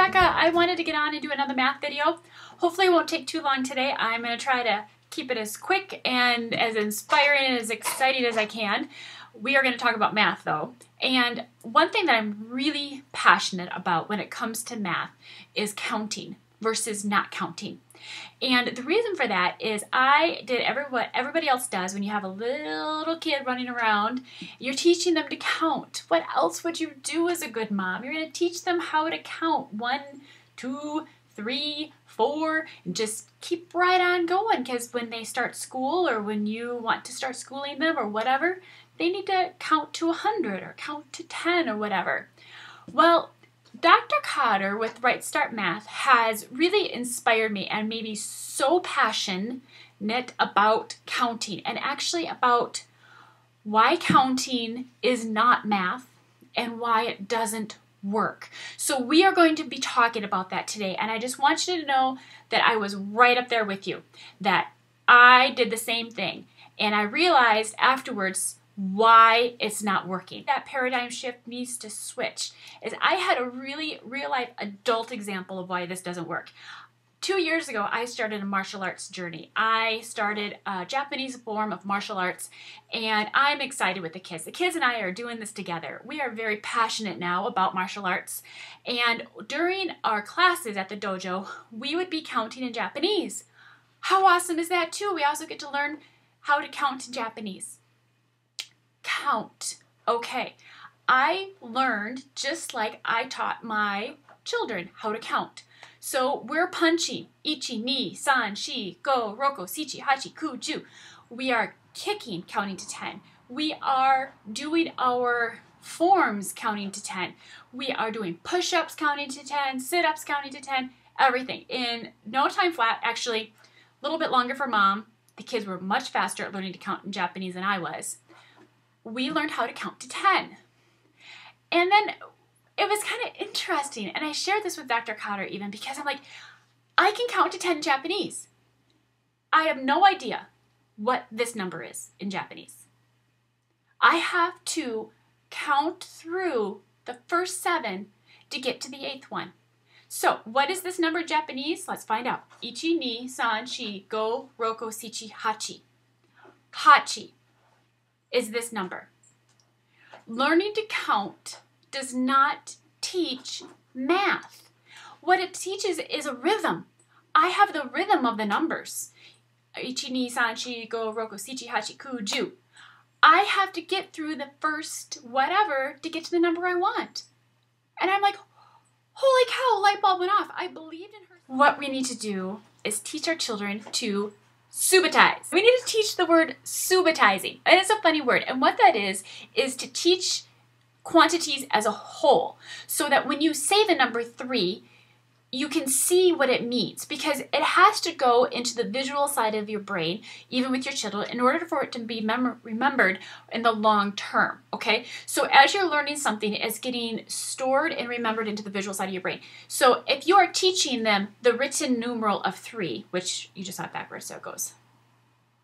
Rebecca. I wanted to get on and do another math video. Hopefully it won't take too long today. I'm going to try to keep it as quick and as inspiring and as exciting as I can. We are going to talk about math though. And one thing that I'm really passionate about when it comes to math is counting versus not counting. And the reason for that is I did every what everybody else does when you have a little kid running around. You're teaching them to count. What else would you do as a good mom? You're going to teach them how to count one, two, three, four, and just keep right on going. Because when they start school or when you want to start schooling them or whatever, they need to count to a hundred or count to ten or whatever. Well, Dr. Cotter with RightStart Math has really inspired me and made me so passionate about counting and actually about why counting is not math and why it doesn't work. So we are going to be talking about that today and I just want you to know that I was right up there with you that I did the same thing and I realized afterwards why it's not working. That paradigm shift needs to switch. Is I had a really real life adult example of why this doesn't work. Two years ago, I started a martial arts journey. I started a Japanese form of martial arts, and I'm excited with the kids. The kids and I are doing this together. We are very passionate now about martial arts, and during our classes at the dojo, we would be counting in Japanese. How awesome is that, too? We also get to learn how to count in Japanese count. Okay, I learned just like I taught my children how to count. So we're punching ichi, ni, san, shi, go, roko, shichi, hachi, ku, ju. We are kicking, counting to 10. We are doing our forms counting to 10. We are doing push-ups counting to 10, sit-ups counting to 10, everything. In no time flat, actually, a little bit longer for mom. The kids were much faster at learning to count in Japanese than I was we learned how to count to 10. And then it was kind of interesting. And I shared this with Dr. Cotter even because I'm like, I can count to 10 in Japanese. I have no idea what this number is in Japanese. I have to count through the first seven to get to the eighth one. So, what is this number in Japanese? Let's find out. Ichi, ni, san, shi, go, roko, shichi, hachi. Hachi is this number. Learning to count does not teach math. What it teaches is a rhythm. I have the rhythm of the numbers. Ichi, ni, san, shi, go, roku, shichi, hachi, ku, ju. I have to get through the first whatever to get to the number I want. And I'm like, holy cow, light bulb went off. I believed in her. What we need to do is teach our children to subitize. We need to teach the word subitizing. And it's a funny word. And what that is, is to teach quantities as a whole. So that when you say the number three, you can see what it means because it has to go into the visual side of your brain, even with your children, in order for it to be mem- remembered in the long term. Okay, so as you're learning something, it's getting stored and remembered into the visual side of your brain. So if you are teaching them the written numeral of three, which you just saw backwards, so it goes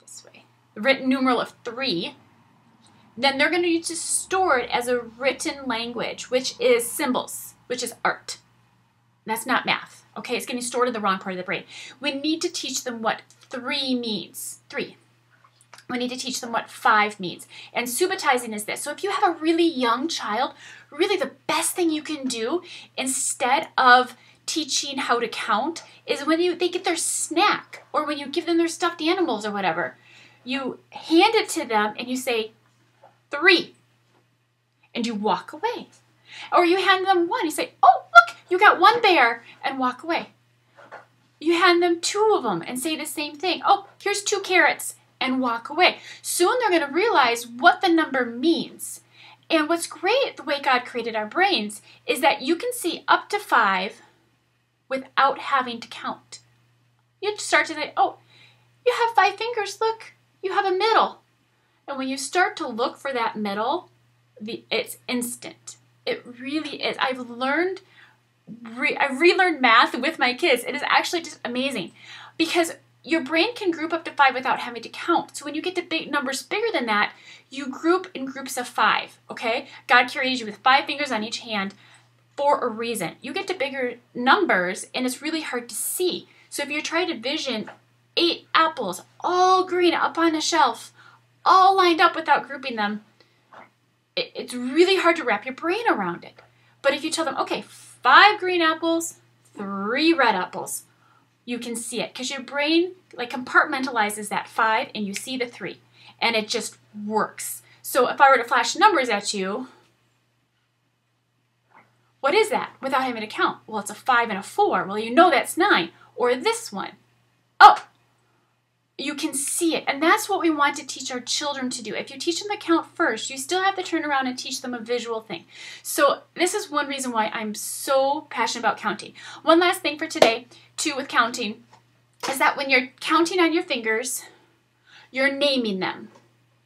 this way, the written numeral of three, then they're going to need to store it as a written language, which is symbols, which is art. That's not math. Okay, it's getting stored in the wrong part of the brain. We need to teach them what three means. Three. We need to teach them what five means. And subitizing is this. So if you have a really young child, really the best thing you can do instead of teaching how to count is when you they get their snack or when you give them their stuffed animals or whatever. You hand it to them and you say three. And you walk away. Or you hand them one, you say, oh, look, you got one bear and walk away. You hand them two of them and say the same thing. Oh, here's two carrots and walk away. Soon they're going to realize what the number means. And what's great the way God created our brains is that you can see up to five without having to count. You start to say, oh, you have five fingers. Look, you have a middle. And when you start to look for that middle, the, it's instant. It really is. I've learned re- I relearned math with my kids. It is actually just amazing because your brain can group up to five without having to count. So when you get to big numbers bigger than that, you group in groups of five. Okay, God created you with five fingers on each hand. for a reason. You get to bigger numbers and it's really hard to see. So if you're trying to vision eight apples, all green up on a shelf, all lined up without grouping them, it's really hard to wrap your brain around it. But if you tell them, okay, five green apples, three red apples, you can see it because your brain like compartmentalizes that five and you see the three and it just works. So if I were to flash numbers at you, what is that without having to count? Well, it's a five and a four. Well, you know that's nine. Or this one. Oh, you can see it. And that's what we want to teach our children to do. If you teach them to count first, you still have to turn around and teach them a visual thing. So this is one reason why I'm so passionate about counting. One last thing for today, too, with counting, is that when you're counting on your fingers, you're naming them.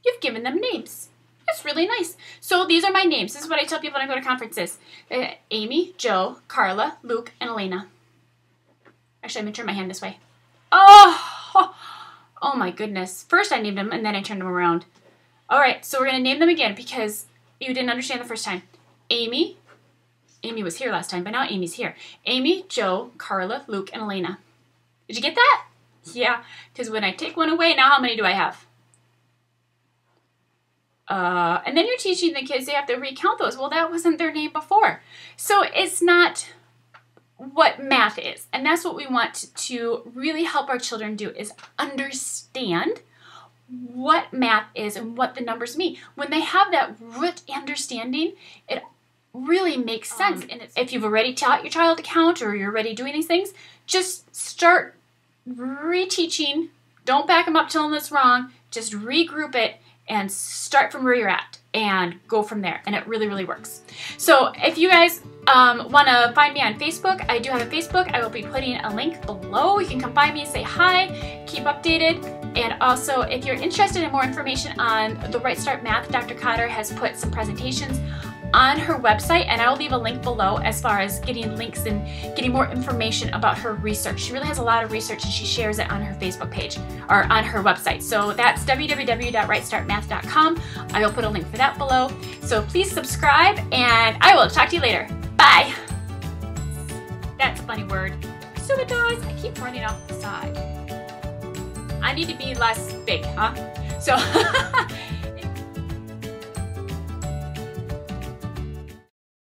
You've given them names. It's really nice. So these are my names. This is what I tell people when I go to conferences. Uh, Amy, Joe, Carla, Luke, and Elena. Actually, I'm going to turn my hand this way. Oh! Oh my goodness. First I named them and then I turned them around. Alright, so we're going to name them again because you didn't understand the first time. Amy. Amy was here last time, but now Amy's here. Amy, Joe, Carla, Luke, and Elena. Did you get that? Yeah, because when I take one away, now how many do I have? Uh, and then you're teaching the kids they have to recount those. Well, that wasn't their name before. So it's not what math is. And that's what we want to really help our children do is understand what math is and what the numbers mean. When they have that root understanding, it really makes sense. Um, and if you've already taught your child to count or you're already doing these things, just start reteaching. Don't back them up telling them it's wrong. Just regroup it and start from where you're at and go from there. And it really, really works. So if you guys um, want to find me on Facebook, I do have a Facebook. I will be putting a link below. You can come find me, say hi, keep updated. And also, if you're interested in more information on the RightStart Math, Dr. Cotter has put some presentations on her website, and I will leave a link below as far as getting links and getting more information about her research. She really has a lot of research and she shares it on her Facebook page or on her website. So that's www.rightstartmath.com. I will put a link for that below. So please subscribe, and I will talk to you later. Bye. That's a funny word. Subatos. I keep running off the side. I need to be less big, huh? So.